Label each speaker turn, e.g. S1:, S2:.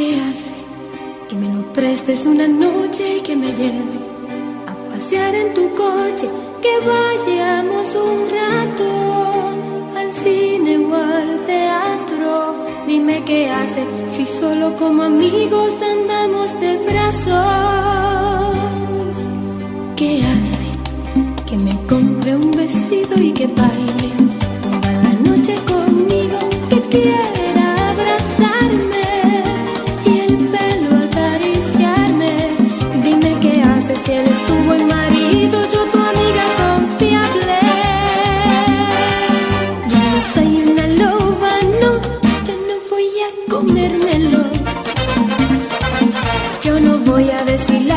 S1: ¿Qué hace? Que me lo prestes una noche y que me lleve a pasear en tu coche, que vayamos un rato al cine o al teatro. Dime qué hace si solo como amigos andamos de brazos. ¿Qué hace? Que me compre un vestido y que baile comérmelo. Yo no voy a decirle